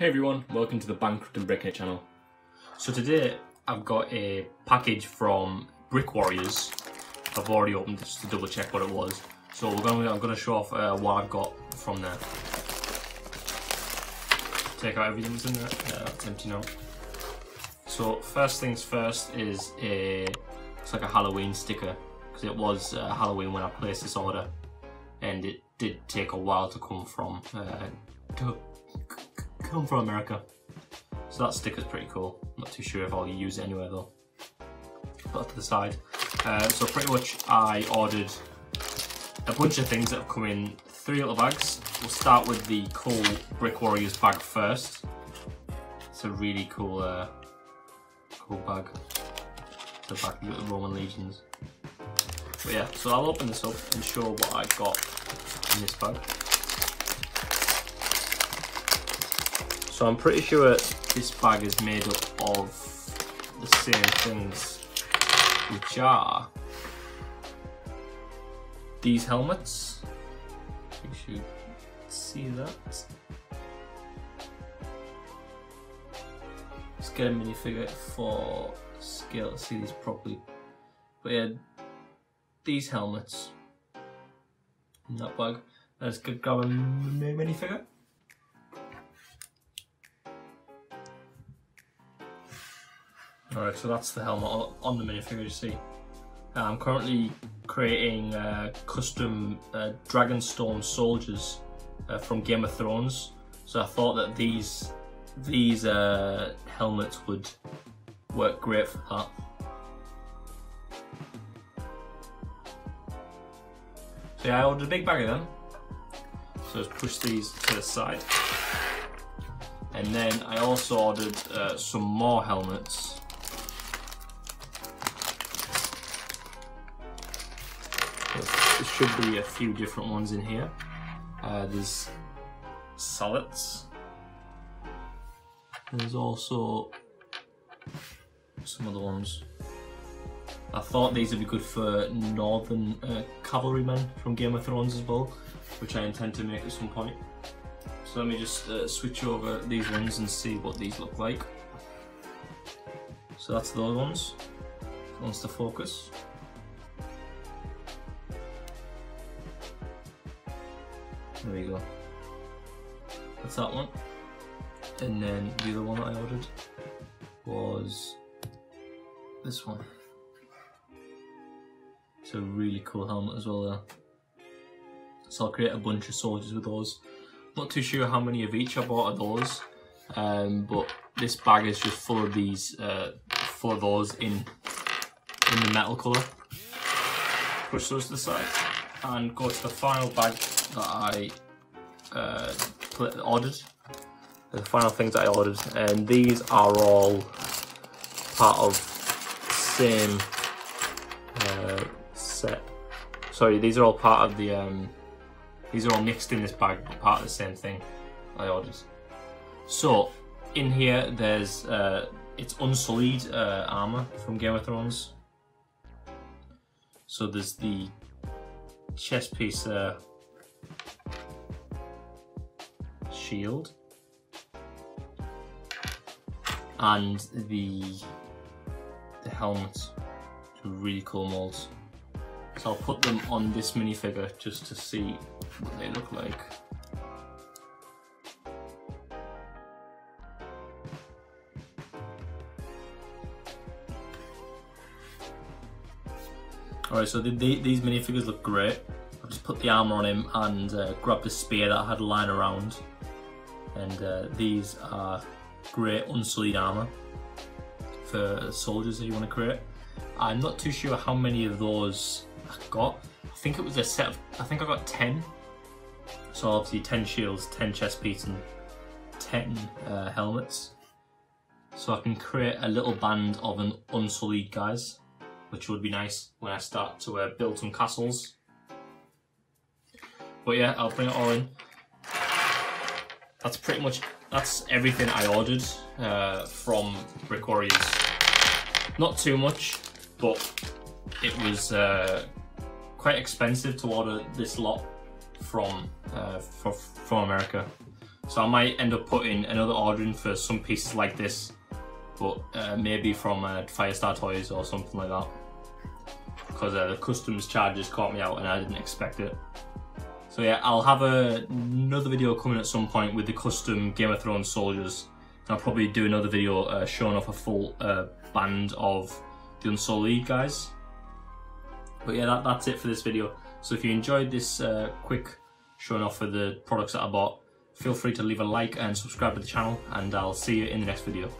Hey everyone, welcome to the Bankrupt and Brickin' It channel. So today I've got a package from Brick Warriors. I've already opened just to double check what it was. So we're going to, I'm going to show off uh, what I've got from there. Take out everything that's in there. Yeah, that's empty now. So first things first is a it's like a Halloween sticker because it was uh, Halloween when I placed this order, and it did take a while to come from uh, to come from America. So that sticker's pretty cool. Not too sure if I'll use it anywhere though. Put to the side. Uh, so pretty much I ordered a bunch of things that have come in three little bags. We'll start with the cool Brick Warriors bag first. It's a really cool, uh, cool bag. The back of the Roman legions. But yeah, so I'll open this up and show what I've got in this bag. So I'm pretty sure this bag is made up of the same things, which are these helmets. You should see that. Let's get a minifigure for scale see these properly. But yeah, these helmets in that bag. Let's grab a minifigure. Alright, so that's the helmet on the minifigure you see. Uh, I'm currently creating uh, custom uh, Dragonstone soldiers uh, from Game of Thrones. So I thought that these these uh, helmets would work great for that. So yeah, I ordered a big bag of them. So let's push these to the side. And then I also ordered uh, some more helmets There should be a few different ones in here. Uh, there's sallets. There's also some other ones. I thought these would be good for northern uh, cavalrymen from Game of Thrones as well, which I intend to make at some point. So let me just uh, switch over these ones and see what these look like. So that's those ones. Wants to focus. There we go. That's that one. And then the other one that I ordered was this one. It's a really cool helmet as well there. So I'll create a bunch of soldiers with those. Not too sure how many of each I bought of those, um, but this bag is just full of these, uh, full of those in in the metal colour. Push those to the side and go to the final bag that I uh, ordered. The final things I ordered, and these are all part of same uh, set. Sorry, these are all part of the. Um, these are all mixed in this bag, but part of the same thing I ordered. So in here, there's uh, it's unsullied uh, armor from Game of Thrones. So there's the chest piece there shield. And the the helmet really cool molds. So I'll put them on this minifigure just to see what they look like Alright, so the, the, these minifigures look great. I've just put the armor on him and uh, grabbed a spear that I had lying around and uh, these are great unsullied armor for soldiers that you want to create. I'm not too sure how many of those I got. I think it was a set of, I think I got 10. So obviously 10 shields, 10 chest pieces and 10 uh, helmets. So I can create a little band of an unsullied guys, which would be nice when I start to uh, build some castles. But yeah, I'll bring it all in that's pretty much that's everything I ordered uh, from Brick Warriors. Not too much, but it was uh, quite expensive to order this lot from uh, from America. So I might end up putting another order in for some pieces like this, but uh, maybe from uh, Firestar Toys or something like that. Because uh, the customs charges caught me out and I didn't expect it. So yeah, I'll have a, another video coming at some point with the custom Game of Thrones soldiers. And I'll probably do another video uh, showing off a full uh, band of the Unsullied guys. But yeah, that, that's it for this video. So if you enjoyed this uh, quick showing off of the products that I bought, feel free to leave a like and subscribe to the channel and I'll see you in the next video.